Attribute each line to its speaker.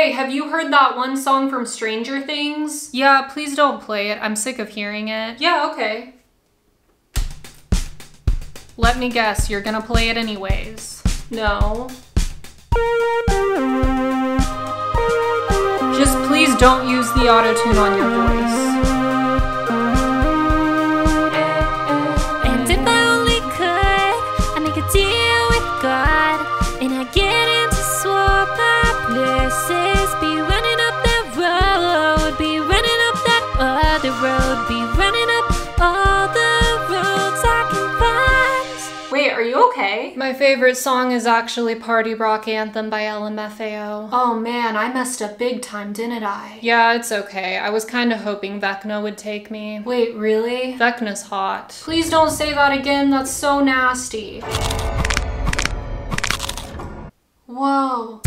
Speaker 1: Hey, have you heard that one song from Stranger Things?
Speaker 2: Yeah, please don't play it. I'm sick of hearing it.
Speaker 1: Yeah, okay.
Speaker 2: Let me guess, you're gonna play it anyways.
Speaker 1: No.
Speaker 2: Just please don't use the auto-tune on your voice.
Speaker 1: Are you okay?
Speaker 2: My favorite song is actually Party Rock Anthem by LMFAO.
Speaker 1: Oh man, I messed up big time, didn't I?
Speaker 2: Yeah, it's okay. I was kinda hoping Vecna would take me.
Speaker 1: Wait, really?
Speaker 2: Vecna's hot.
Speaker 1: Please don't say that again, that's so nasty. Whoa.